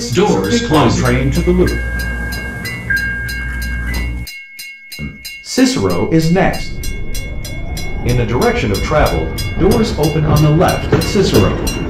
This Doors closing. train to the loop. Cicero is next. In the direction of travel, doors open on the left at Cicero.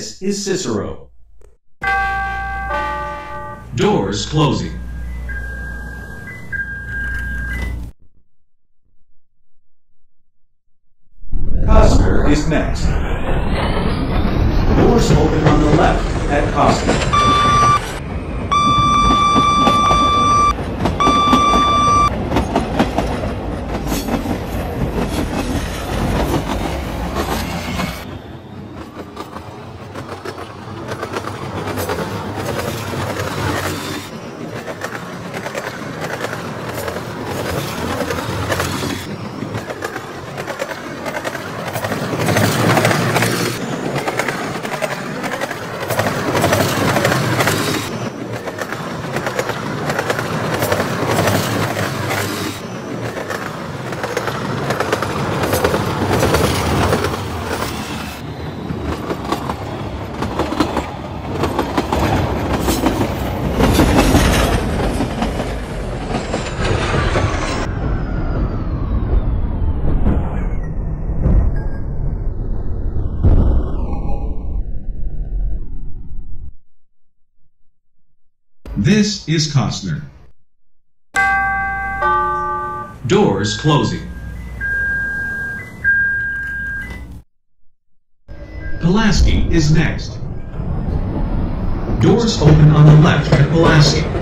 This is Cicero. Doors closing. Kostner is next. Doors open on the left at Kostner. This is Kostner. Doors closing. Pulaski is next. Doors open on the left at Pulaski.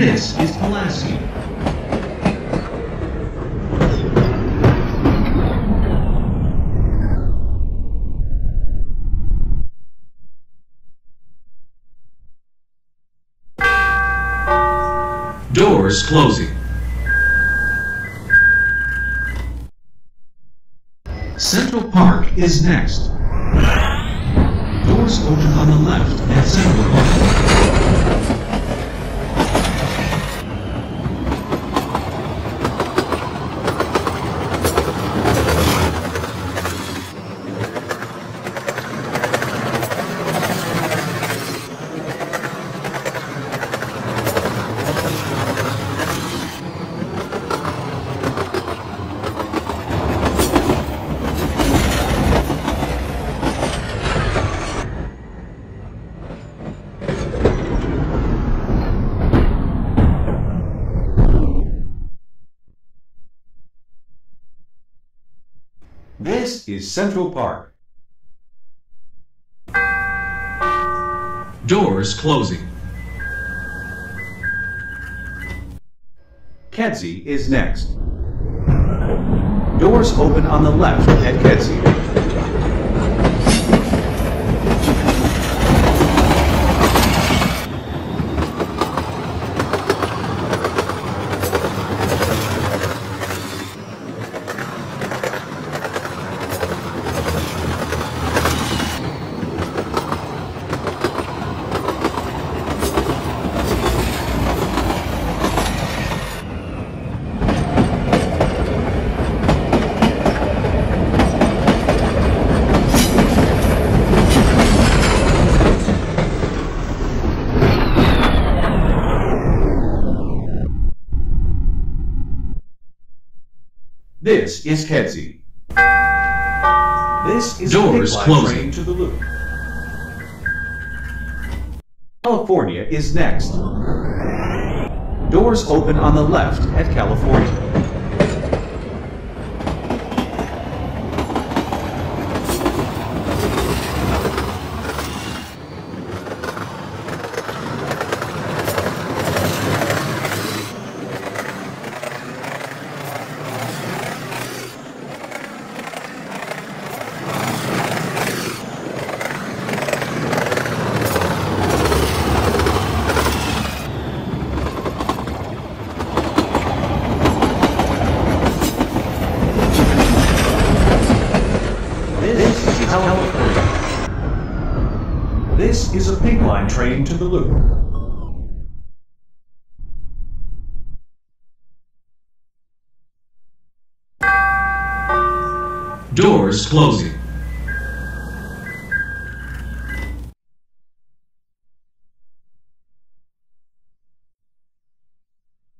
This is Pulaski. Doors closing. Central Park is next. Doors open on the left at Central Park. Is Central Park. Doors closing. Kedzie is next. Doors open on the left at Kedzie. This is Kedzie. This is Doors a Pink Line closing. to the loop. California is next. Doors open on the left at California. This is California. This is a Pink Line train to the loop. Doors closing.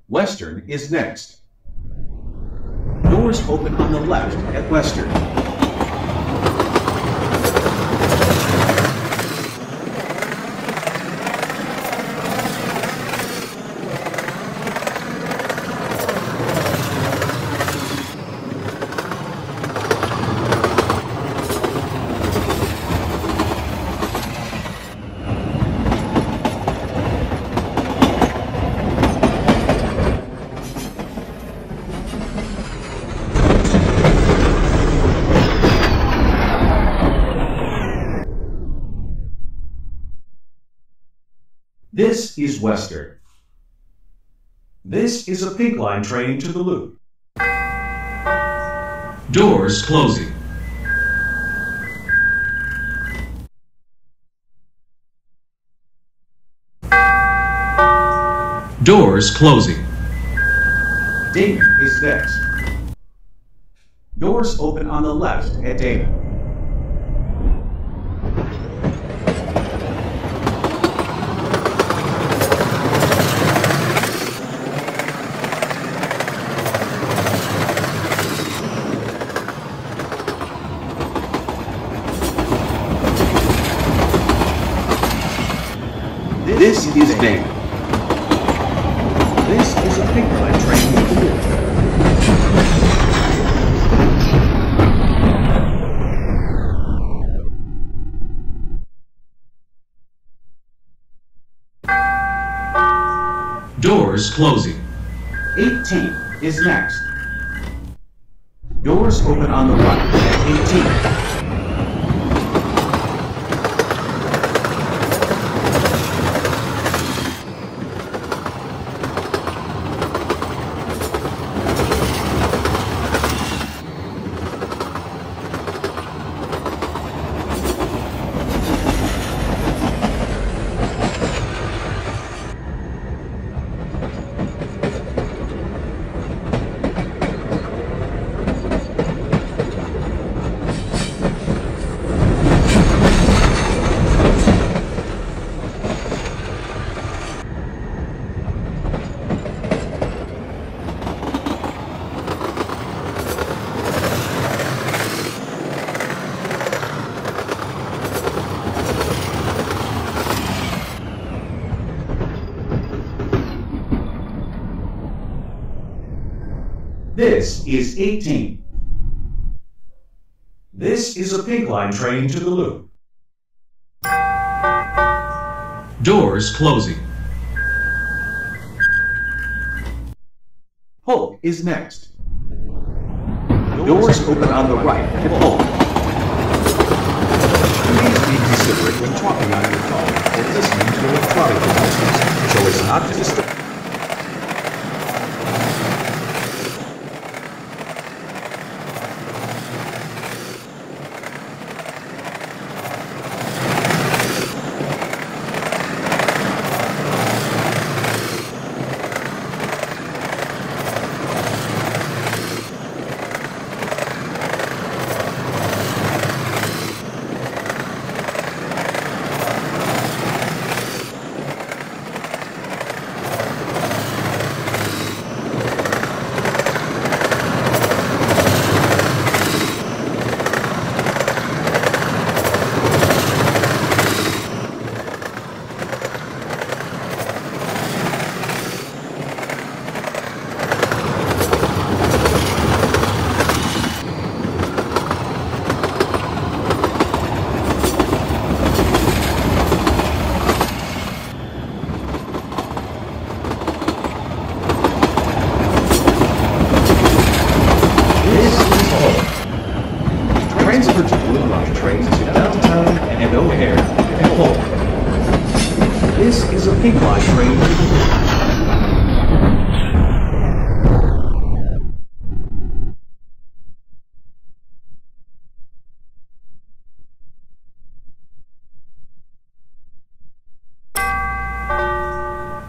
Western is next. Doors open on the left at Western. This is Western. This is a Pink Line train to the loop. Doors closing. Doors closing. Damen is next. Doors open on the left at Damen. This is Damen. This is a Pink Line train to the. Doors closing. 18 is next. Doors open on the right at 18. This is 18. This is a Pink Line train to the loop. Doors closing. Polk is next. Doors open on the right at Polk. Please be considerate when talking on your phone or listening to electronic devices, so as not to disturb.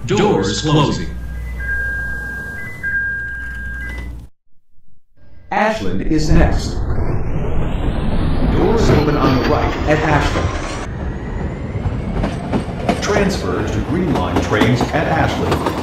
Doors closing. Ashland is next. Doors open on the right at Ashland. Transfer to Green Line trains at Ashland.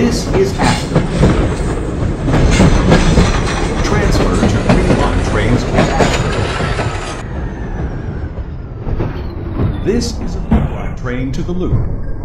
This is Ashland. Transfer to Green trains at Ashland. This is a Pink train to the loop.